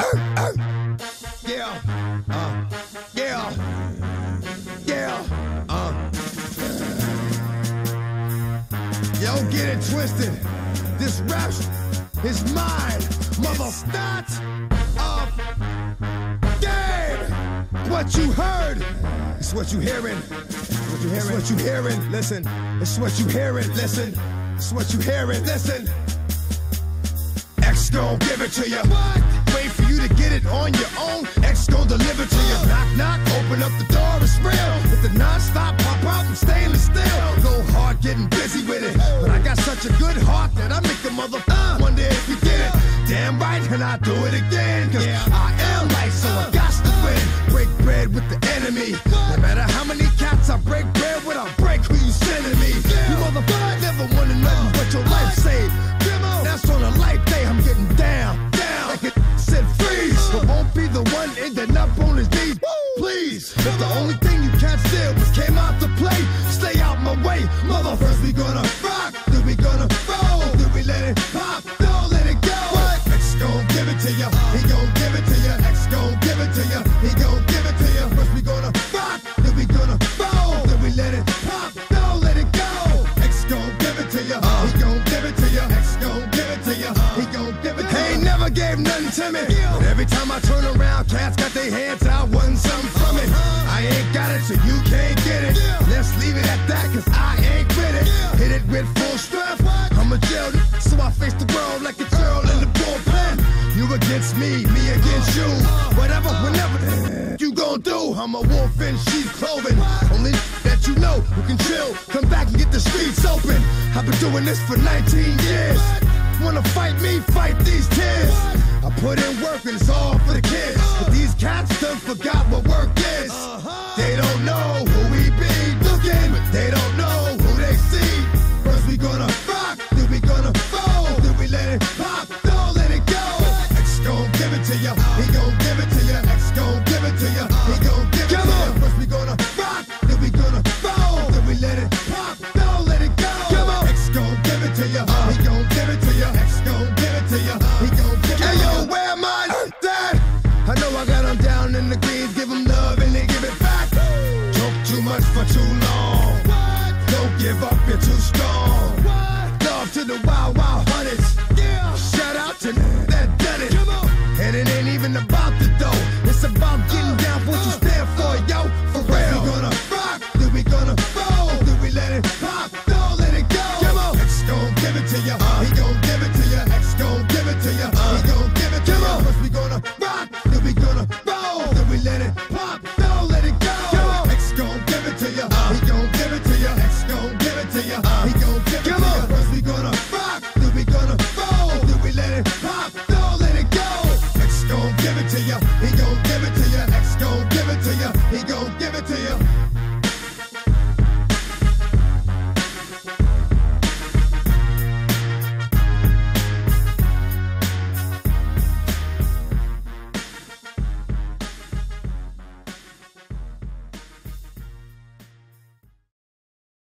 Yeah, uh, yeah, yeah, uh. Yo, get it twisted. This rap is mine, mother start of game. What you heard, it's what you hearing. It's what you hearing. It's what you hearing. Listen, it's what you hearing. Listen, it's what you hearing. Listen. X gon' give it to you. Wait it on your own. X gon' deliver to you. Knock, knock, open up the door, it's real. With the non-stop pop out, I'm stainless steel. Go hard, getting busy with it. But I got such a good heart that I make a mother uh, wonder if you get it. Damn right, and I do it again. Cause yeah. I am light, so I got to win. Break bread with the enemy. No matter how many cats I break one ending up on his knees. Please, the only thing you can't steal was came out to play, stay out my way. Mother, first we gonna rock, then we gonna roll, then we let it pop, don't let it go. X gon' give it to ya, he gon' give it to ya. X gon' give it to ya, he gon' never gave nothing to me. But every time I turn around, cats got their hands out, wanting something from it. I ain't got it, so you can't get it. Let's leave it at that, cause I ain't with it. Hit it with full strength. I'm a jail, so I face the world like a girl in the bullpen. You against me, me against you. Whatever, whenever you gon' do. I'm a wolf in sheep's clothing. Only that you know who can chill. Come back and get the streets open. I've been doing this for 19 years. Wanna fight me? Fight these tears. I put in work and it's all for the kids. But these cats done forgot what work is. They don't know who we be looking. They don't know who they see. First we gonna rock, then we gonna fold, then we let it pop, don't let it go. X gon' give it to ya, he gon' give it to ya. X gon' give it to ya, he gon' give it to ya. First we gonna rock, then we gonna fold, then we let it pop, don't let it go. X gon' give it to ya, he gon'